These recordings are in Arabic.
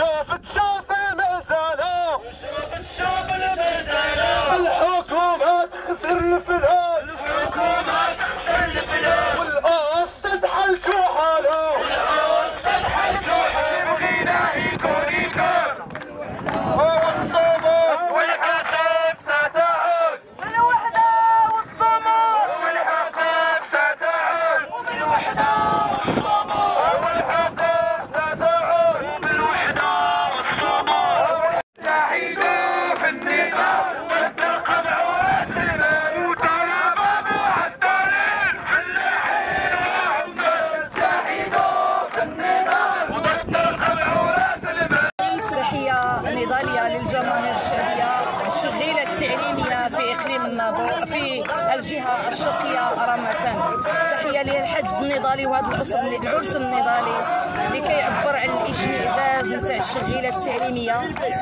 شوف تشوف المزالة شوف تشوف المزالة الحكومة تخسر الفلوس النضالي وهذا العرس العرس النضالي اللي كيعبر عن الاشمئزاز نتاع الشغيلة التعليمية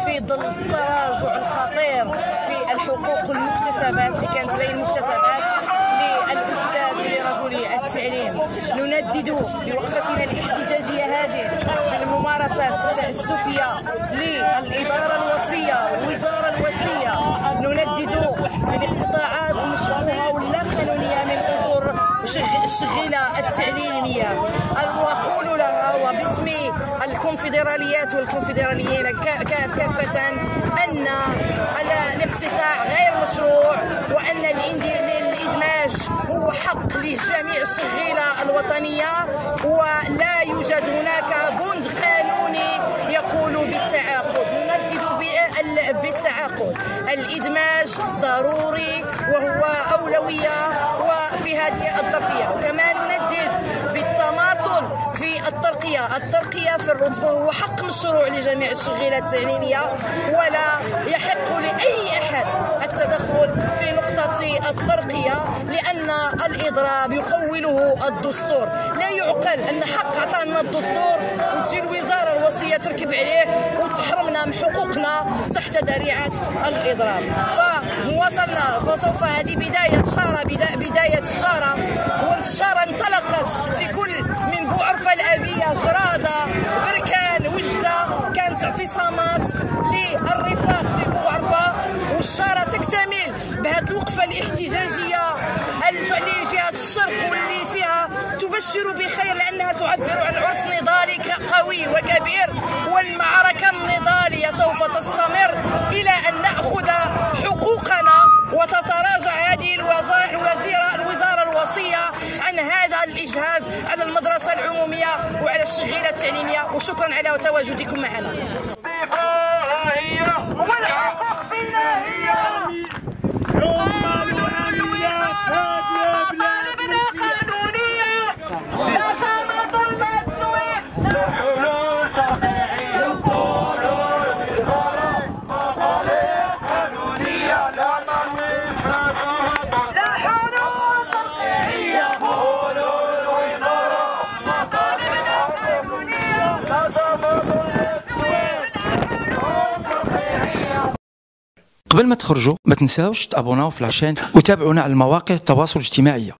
في ظل التراجع الخطير في الحقوق والمكتسبات اللي كانت بين المكتسبات للأستاذ لرجل التعليم. نندد بوقفتنا الاحتجاجية هذه بالممارسات التعسفية شغ- الشغيلة التعليمية وأقول لها وباسم الكونفدراليات والكونفدراليين كا- كا- كافة أن الاقتطاع غير مشروع وأن الاندي- الإدماج هو حق لجميع الشغيلة الوطنية ولا يوجد هناك بند قانوني يقول بالتعاقد نندد بال- بالتعاقد. الإدماج ضروري وهو أولوية وفي هذه الظرفية وكما نندد بالتماطل في الترقية. الترقية في الرتبة هو حق مشروع لجميع الشغيلة التعليمية ولا يحق لأي أحد التدخل في نقطة الترقية لأن الإضراب يخوله الدستور. لا يعقل أن حق عطانا الدستور وتجي الوزارة الوصية تركب عليه وتحرمنا من حقوقنا تحت ذريعة الإضراب. فمواصلنا فسوف هذه بداية شارة بدا- بداية الشارة والشارة انطلقت في كل من بوعرفة الأبية جرادة بركان وجدة. كانت اعتصامات للرفاق في بوعرفة. والشارة تكتمل بهذه الوقفة الاحتجاجية الف- لجهة الشرق واللي فيها تبشر بخير لأنها تعبر عن عرس النضالية سوف تستمر إلى أن نأخذ حقوقنا وتتراجع هذه الوزيرة الوزارة الوصية عن هذا الإجهاز على المدرسة العمومية وعلى الشغيلة التعليمية. وشكرا على تواجدكم معنا حلول وزارة مطالب قانونية لا ترويج لا حلول شرعية حلول وزارة مطالب قانونية لا تماطل مسوي قبل ما تخرجوا ما تنساوش تابوناو في العشان وتابعونا على المواقع التواصل الاجتماعي.